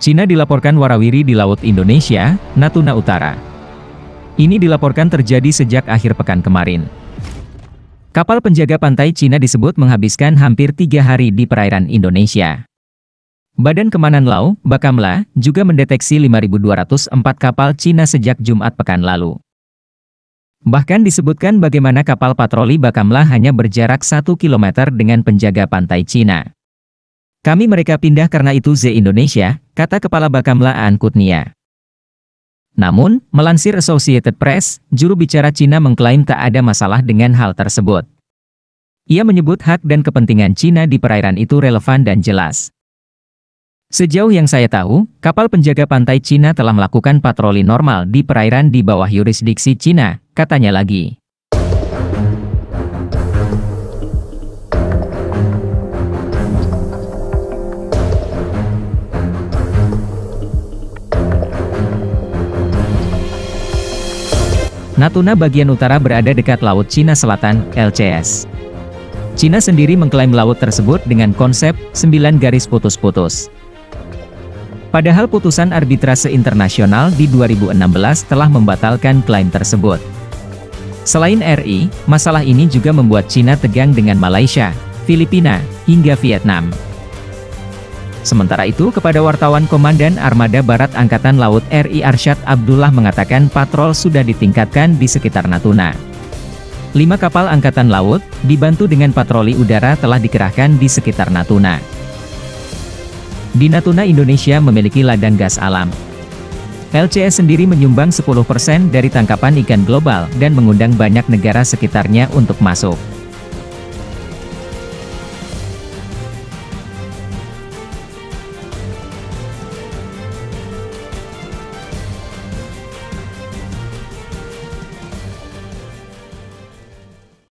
Cina dilaporkan warawiri di Laut Indonesia, Natuna Utara. Ini dilaporkan terjadi sejak akhir pekan kemarin. Kapal penjaga pantai Cina disebut menghabiskan hampir tiga hari di perairan Indonesia. Badan Kemanan Lau, Bakamla, juga mendeteksi 5.204 kapal Cina sejak Jumat pekan lalu. Bahkan disebutkan bagaimana kapal patroli Bakamla hanya berjarak 1 km dengan penjaga pantai Cina. Kami mereka pindah karena itu Z Indonesia, kata Kepala Bakamla Aan Kutnia. Namun, melansir Associated Press, juru bicara Cina mengklaim tak ada masalah dengan hal tersebut. Ia menyebut hak dan kepentingan Cina di perairan itu relevan dan jelas. Sejauh yang saya tahu, kapal penjaga pantai Cina telah melakukan patroli normal di perairan di bawah yurisdiksi Cina, katanya lagi. Natuna bagian utara berada dekat Laut Cina Selatan, LCS. Cina sendiri mengklaim laut tersebut dengan konsep 9 garis putus-putus. Padahal putusan arbitrase internasional di 2016 telah membatalkan klaim tersebut. Selain RI, masalah ini juga membuat Cina tegang dengan Malaysia, Filipina, hingga Vietnam. Sementara itu kepada wartawan Komandan Armada Barat Angkatan Laut RI Arsyad Abdullah mengatakan patrol sudah ditingkatkan di sekitar Natuna. Lima kapal Angkatan Laut, dibantu dengan patroli udara telah dikerahkan di sekitar Natuna. Di Natuna Indonesia memiliki ladang gas alam. LCS sendiri menyumbang 10% dari tangkapan ikan global dan mengundang banyak negara sekitarnya untuk masuk.